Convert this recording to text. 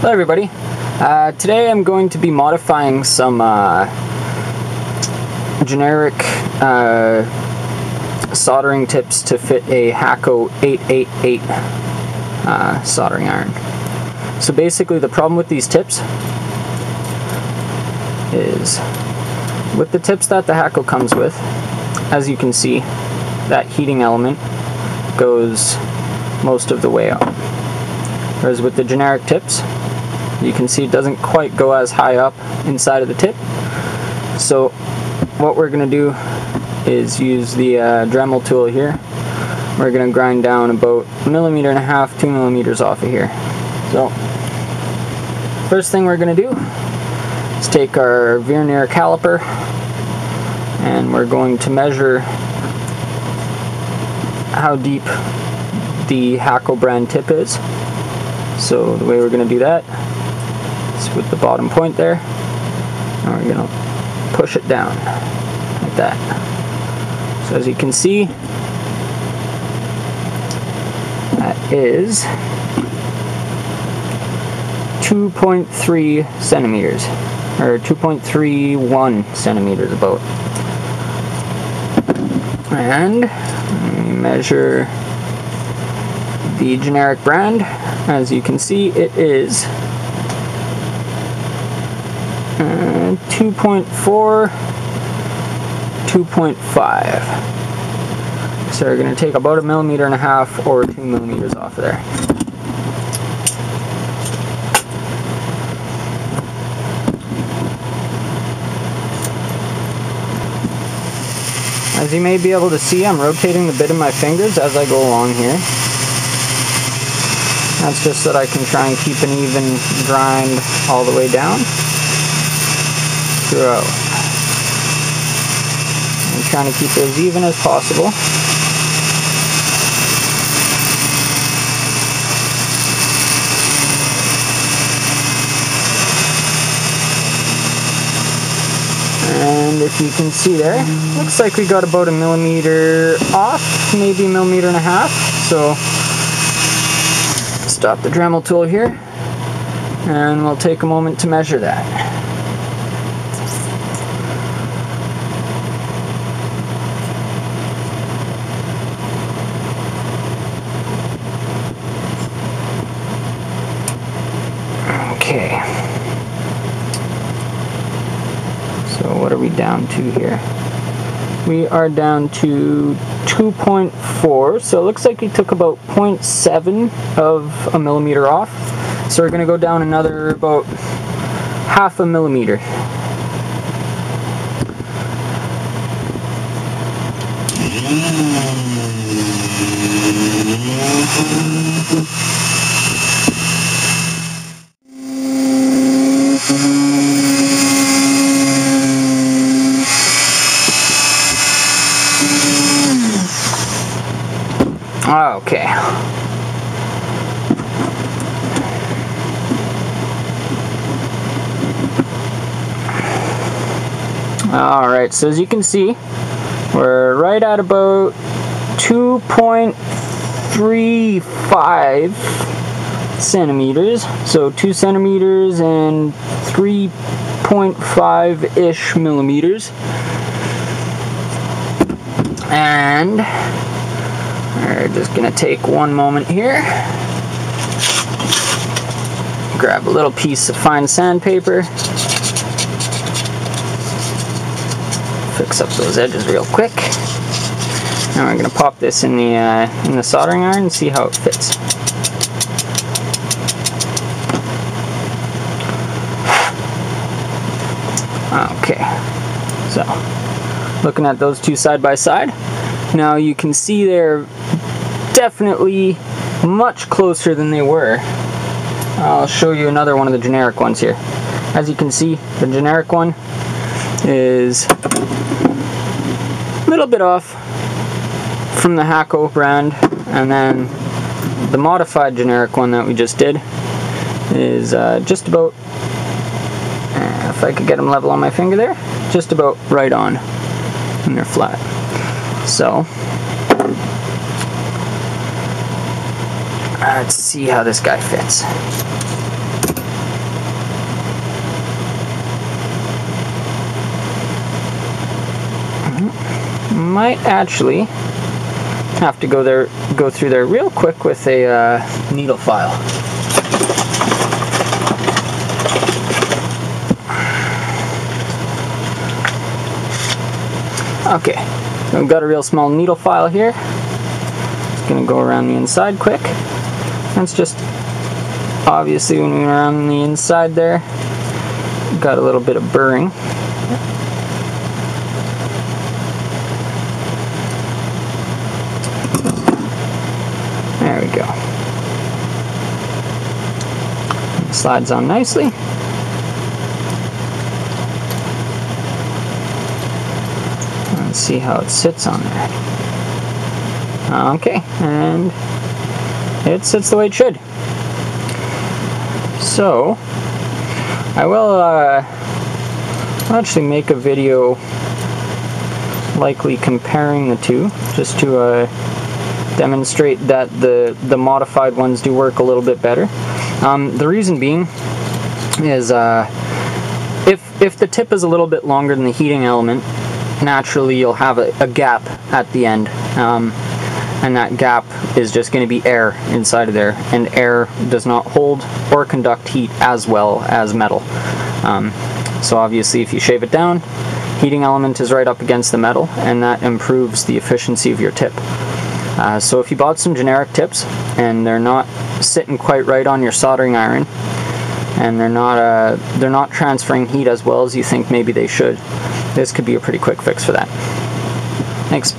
Hello everybody. Uh, today I'm going to be modifying some uh, generic uh, soldering tips to fit a Hakko 888 uh, soldering iron. So basically the problem with these tips is with the tips that the Hakko comes with, as you can see, that heating element goes most of the way up. Whereas with the generic tips, you can see it doesn't quite go as high up inside of the tip. So what we're going to do is use the uh, Dremel tool here. We're going to grind down about a millimeter and a half, two millimeters off of here. So first thing we're going to do is take our vernier caliper and we're going to measure how deep the Hakko brand tip is. So the way we're going to do that with the bottom point there, and we're going to push it down like that. So as you can see, that is 2.3 centimeters, or 2.31 centimeters about. And measure the generic brand. As you can see, it is uh, 2.4, 2.5. So we're going to take about a millimeter and a half or two millimeters off of there. As you may be able to see, I'm rotating the bit of my fingers as I go along here. That's just that I can try and keep an even grind all the way down I'm trying to keep it as even as possible. And if you can see there, looks like we got about a millimeter off, maybe a millimeter and a half. So stop the Dremel tool here and we'll take a moment to measure that. Okay. So what are we down to here? We are down to 2.4, so it looks like we took about 0.7 of a millimeter off. So we're going to go down another about half a millimeter. Okay. Alright, so as you can see, we're right at about 2.35 centimeters. So 2 centimeters and 3.5-ish millimeters. And we're just gonna take one moment here. Grab a little piece of fine sandpaper. Fix up those edges real quick. Now we're gonna pop this in the uh, in the soldering iron and see how it fits. Okay, so looking at those two side by side. Now you can see they're definitely much closer than they were. I'll show you another one of the generic ones here. As you can see, the generic one is a little bit off from the Hakko brand, and then the modified generic one that we just did is uh, just about, uh, if I could get them level on my finger there, just about right on, and they're flat. So, let's see how this guy fits. Might actually have to go there, go through there real quick with a uh, needle file. Okay, I've got a real small needle file here. Just gonna go around the inside quick. That's just obviously when we went on the inside there, got a little bit of burring. There we go. Slides on nicely. Let's see how it sits on there. Okay, and it sits the way it should. So, I will uh, actually make a video likely comparing the two, just to uh, demonstrate that the, the modified ones do work a little bit better. Um, the reason being is uh, if, if the tip is a little bit longer than the heating element, naturally you'll have a, a gap at the end. Um, and that gap is just going to be air inside of there and air does not hold or conduct heat as well as metal um, so obviously if you shave it down heating element is right up against the metal and that improves the efficiency of your tip uh, so if you bought some generic tips and they're not sitting quite right on your soldering iron and they're not uh, they're not transferring heat as well as you think maybe they should this could be a pretty quick fix for that. Thanks